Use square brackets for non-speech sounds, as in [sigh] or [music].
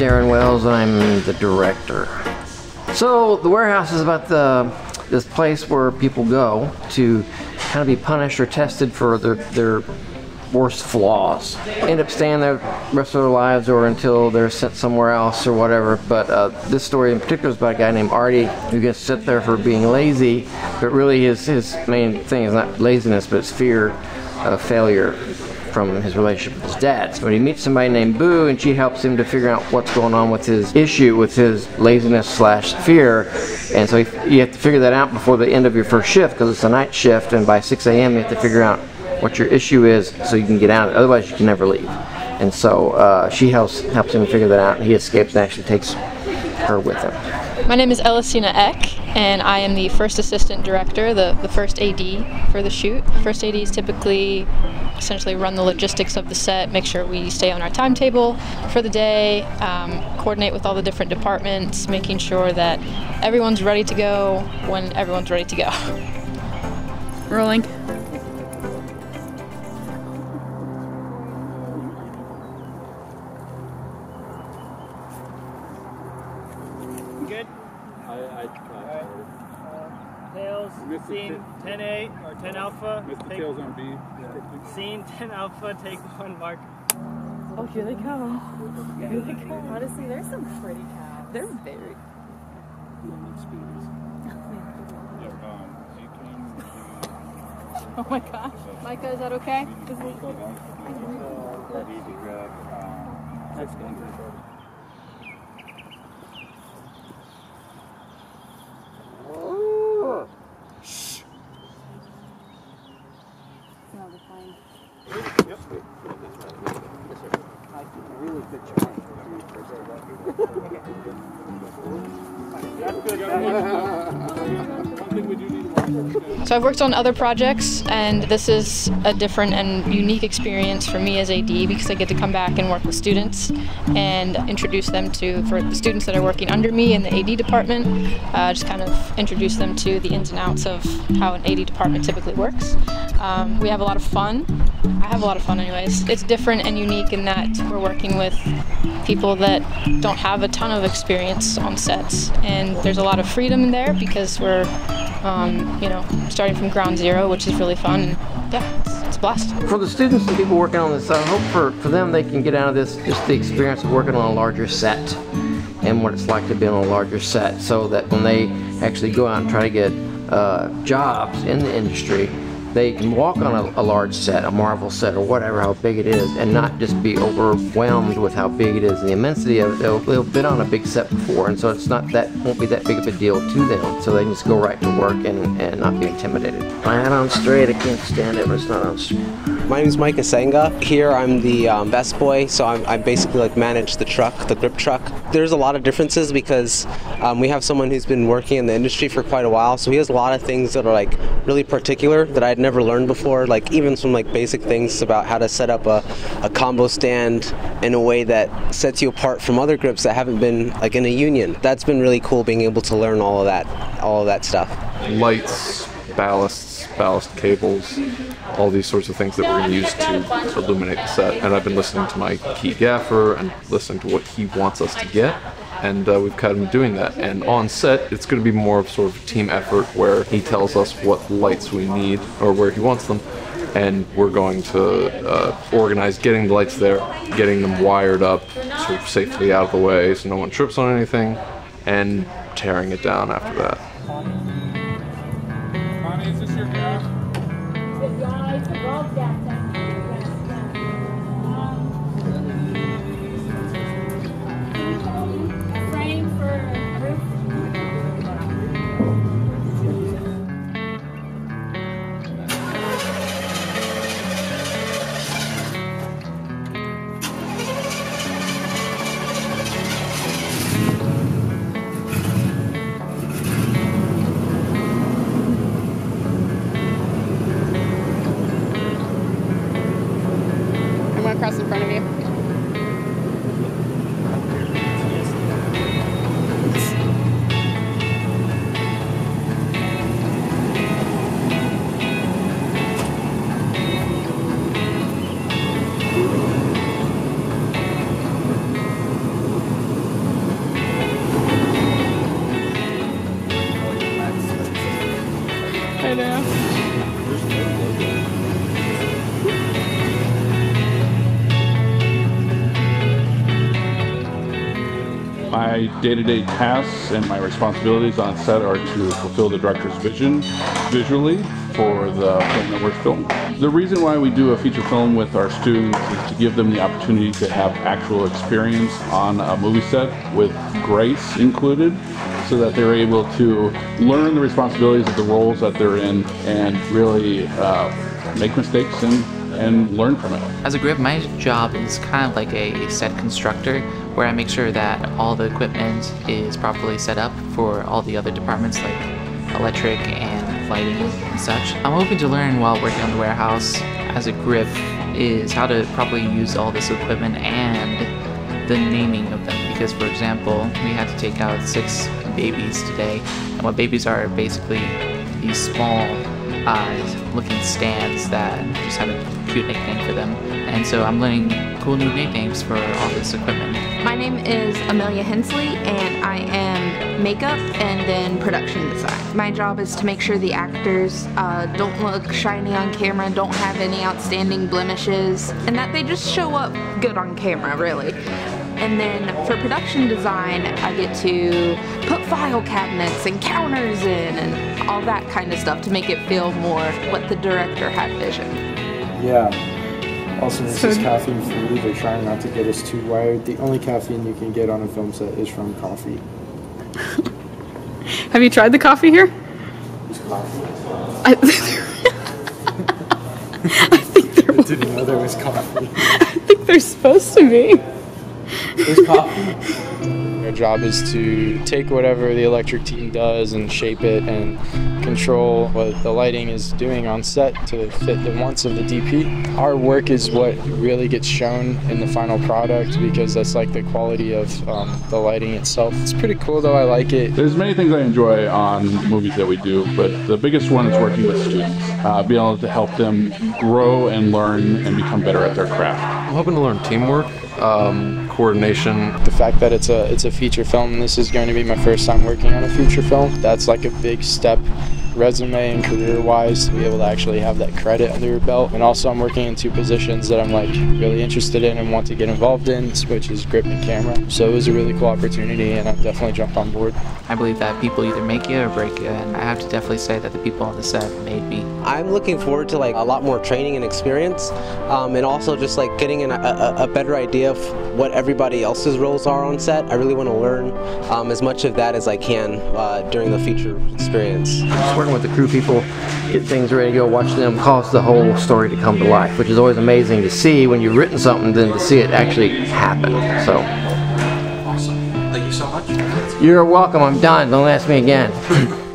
Darin Wales. I'm the director. So the warehouse is about the this place where people go to kind of be punished or tested for their their worst flaws. End up staying there the rest of their lives or until they're sent somewhere else or whatever. But uh, this story in particular is about a guy named Artie who gets sent there for being lazy, but really his his main thing is not laziness, but it's fear of failure from his relationship with his dad. But he meets somebody named Boo, and she helps him to figure out what's going on with his issue, with his laziness slash fear. And so you have to figure that out before the end of your first shift because it's a night shift, and by 6 a.m. you have to figure out what your issue is so you can get out. Otherwise, you can never leave. And so uh, she helps helps him figure that out. And he escapes and actually takes her with him. My name is Ellecina Eck, and I am the first assistant director, the, the first AD for the shoot. First ADs typically essentially run the logistics of the set, make sure we stay on our timetable for the day, um, coordinate with all the different departments, making sure that everyone's ready to go when everyone's ready to go. [laughs] Rolling. Good? I, I, I tails, Mr. scene T- 10 A or 10 Alpha. Mr. take- Tails on B. Scene 10 Alpha, take one, Mark. Oh, here they come. Here they come. Honestly, there's some pretty cows. They're very. [laughs] Oh my gosh. Micah, is that okay? good. So I've worked on other projects, and this is a different and unique experience for me as AD because I get to come back and work with students and introduce them to, for the students that are working under me in the AD department, uh, just kind of introduce them to the ins and outs of how an AD department typically works. Um, we have a lot of fun. I have a lot of fun, anyways. It's different and unique in that we're working with people that don't have a ton of experience on sets, and there's a lot of freedom in there because we're um, you know, starting from ground zero, which is really fun. And yeah, it's, it's a blast. For the students and people working on this, I hope for, for them they can get out of this just the experience of working on a larger set and what it's like to be on a larger set so that when they actually go out and try to get uh, jobs in the industry, they can walk on a, a large set, a Marvel set or whatever, how big it is, and not just be overwhelmed with how big it is and the immensity of it. They'll, they've been on a big set before, and so it's not that won't be that big of a deal to them. So they can just go right to work and, and not be intimidated. My hat on straight, I can't stand it when it's not on straight. My name is Micah Senga. Here I'm the um, best boy, so I'm, I basically like manage the truck, the grip truck. There's a lot of differences because um, we have someone who's been working in the industry for quite a while, so he has a lot of things that are like really particular that I'd never learned before. Like even some like basic things about how to set up a, a combo stand in a way that sets you apart from other grips that haven't been like in a union. That's been really cool being able to learn all of that, all of that stuff. lights, ballasts, ballast cables, all these sorts of things that we're going to use to illuminate the set. And I've been listening to my key gaffer and listening to what he wants us to get. And uh, we've kind of been doing that. And on set, it's going to be more of sort of a team effort where he tells us what lights we need or where he wants them. And we're going to uh, organize getting the lights there, getting them wired up sort of safely out of the way so no one trips on anything, and tearing it down after that. Connie, is this your gaff? I'm My day-to-day tasks and my responsibilities on set are to fulfill the director's vision visually for the film that we're filming. The reason why we do a feature film with our students is to give them the opportunity to have actual experience on a movie set with grace included so that they're able to learn the responsibilities of the roles that they're in and really uh, make mistakes and, and learn from it. As a grip, my job is kind of like a set constructor where I make sure that all the equipment is properly set up for all the other departments like electric and lighting and such. I'm hoping to learn while working on the warehouse as a grip is how to properly use all this equipment and the naming of them because for example we had to take out six babies today and what babies are basically these small uh, looking stands that just have a cute nickname for them and so I'm learning cool new nicknames for all this equipment. My name is Amelya Hensley and I am makeup and then production design. My job is to make sure the actors uh, don't look shiny on camera, don't have any outstanding blemishes, and that they just show up good on camera, really. And then for production design, I get to put file cabinets and counters in and all that kind of stuff to make it feel more what the director had vision. Yeah. Also, this is caffeine free. They're trying not to get us too wired. The only caffeine you can get on a film set is from coffee. [laughs] Have you tried the coffee here? It's coffee. I, [laughs] I didn't know there was coffee. [laughs] I think they're supposed to be. There's coffee. Our job is to take whatever the electric team does and shape it and control what the lighting is doing on set to fit the wants of the DP. Our work is what really gets shown in the final product because that's like the quality of um, the lighting itself. It's pretty cool though, I like it. There's many things I enjoy on movies that we do, but the biggest one is working with students, uh, being able to help them grow and learn and become better at their craft. I'm hoping to learn teamwork, um, coordination. The fact that it's a it's a feature film and this is going to be my first time working on a feature film, that's like a big step resume and career wise to be able to actually have that credit under your belt. And also I'm working in two positions that I'm like really interested in and want to get involved in, which is grip and camera. So it was a really cool opportunity and I definitely jumped on board. I believe that people either make you or break you and I have to definitely say that the people on the set made me. I'm looking forward to like a lot more training and experience um, and also just like getting an, a, a better idea of what everybody else's roles are on set. I really want to learn um, as much of that as I can uh, during the feature experience. Just working with the crew people, get things ready to go, watch them cause the whole story to come to life, which is always amazing to see when you've written something, then to see it actually happen. So. Awesome. Thank you so much. You're welcome. I'm done. Don't ask me again. [laughs]